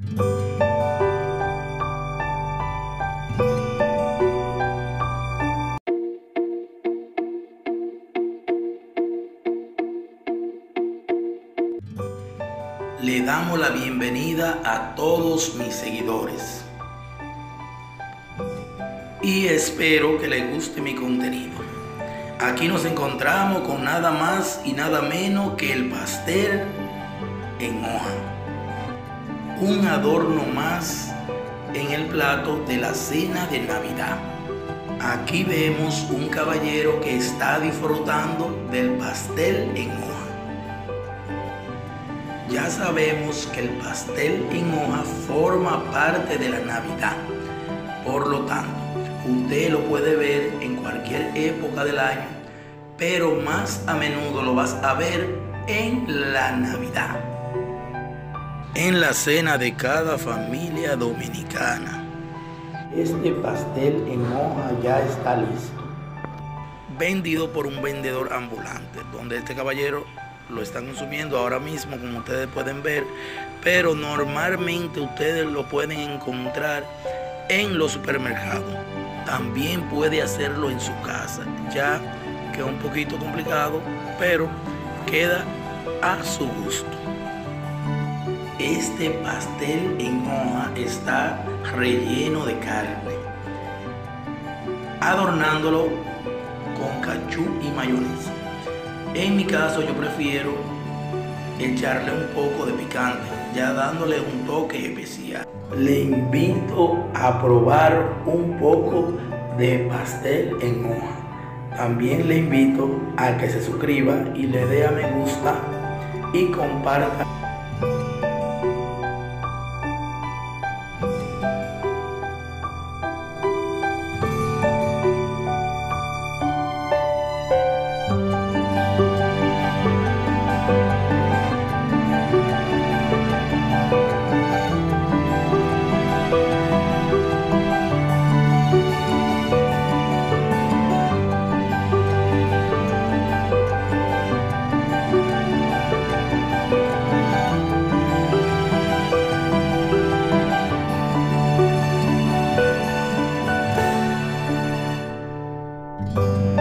Le damos la bienvenida a todos mis seguidores y espero que les guste mi contenido. Aquí nos encontramos con nada más y nada menos que el pastel en hoja. Un adorno más en el plato de la cena de Navidad. Aquí vemos un caballero que está disfrutando del pastel en hoja. Ya sabemos que el pastel en hoja forma parte de la Navidad. Por lo tanto, usted lo puede ver en cualquier época del año, pero más a menudo lo vas a ver en la Navidad. En la cena de cada familia dominicana. Este pastel en hoja ya está listo. Vendido por un vendedor ambulante, donde este caballero lo están consumiendo ahora mismo, como ustedes pueden ver, pero normalmente ustedes lo pueden encontrar en los supermercados. También puede hacerlo en su casa, ya que es un poquito complicado, pero queda a su gusto. Este pastel en hoja está relleno de carne, adornándolo con cachú y mayonesa. En mi caso yo prefiero echarle un poco de picante, ya dándole un toque especial. Le invito a probar un poco de pastel en hoja. También le invito a que se suscriba y le dé a me gusta y comparta Música